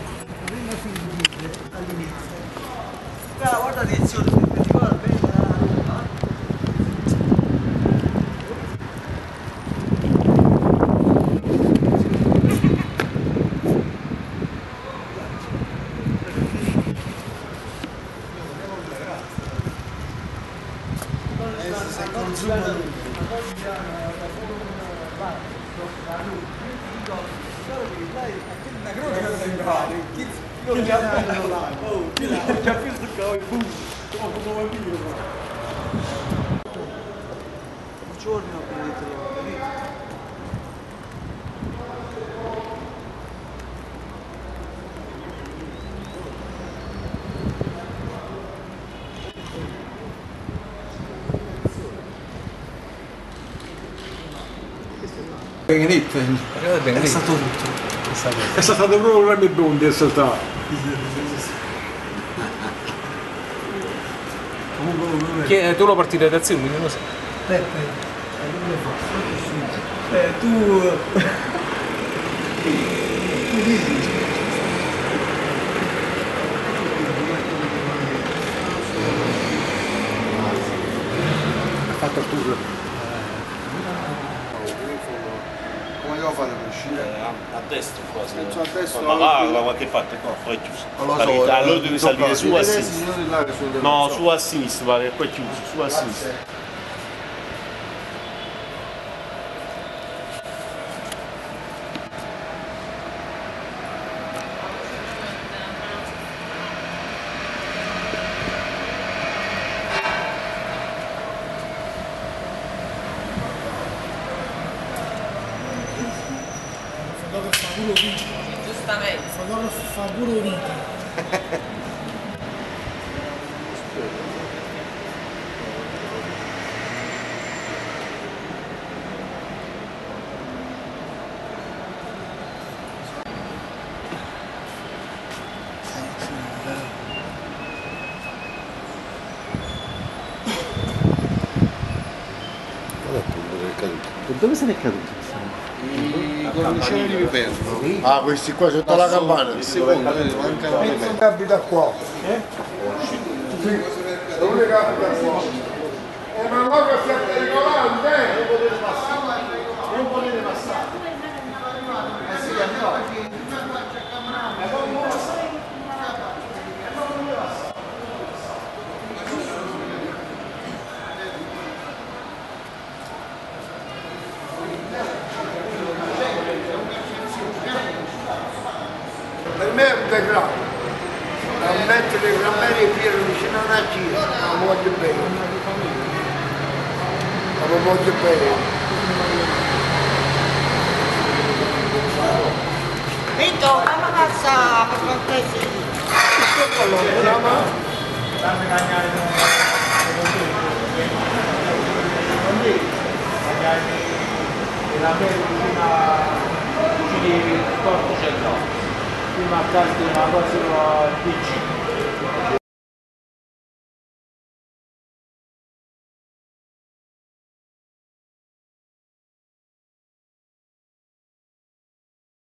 prima si divide all'inizio. Però la luce. di luce, la luce, la luce, la luce, la luce, la luce, la luce, la luce, la luce, la luce, la luce, la luce, la luce, la luce, la luce, la luce, la luce, la cara, que, que olhada lá. Ele já fez o cão e bum, tomou uma menina. Buongiorno, benito, benito. Benedetto, è stato tutto stato... È stato proprio un Remy Bondi, è chi è eh, tu lo parti da azione, non lo so. Peppe, eh, eh tu... Eh, ha fatto il tour. Come devo fare per uscire? Eh, a destra quasi. Penso a destra. Ma va da qualche parte qua, poi è chiuso. Non eh, so, allora devi salire su a sinistra. No, su a sinistra, pare, qua è chiuso, su a sinistra. pure riti. Giustamente. Fotografo fa pure riti. Dove se n'è caduto? Dove se caduto? cornicione di Viperno. Ah, questi qua sotto la campana? Il secondo, vedi, manca abita qua. Eh? Sì. Dove capita qua? Eh, ma no che si stai regolando, eh! me è un degrado. Ammettere che a me è vicino a una gira, giro, ma voglio bene. Ma voglio bene. Vito, mamma passa per contesi. Che colore? Mamma? Dammi cagnare. Quindi, cagnare la bella cucina di corpo centrale. prima caz de evaluare la DG.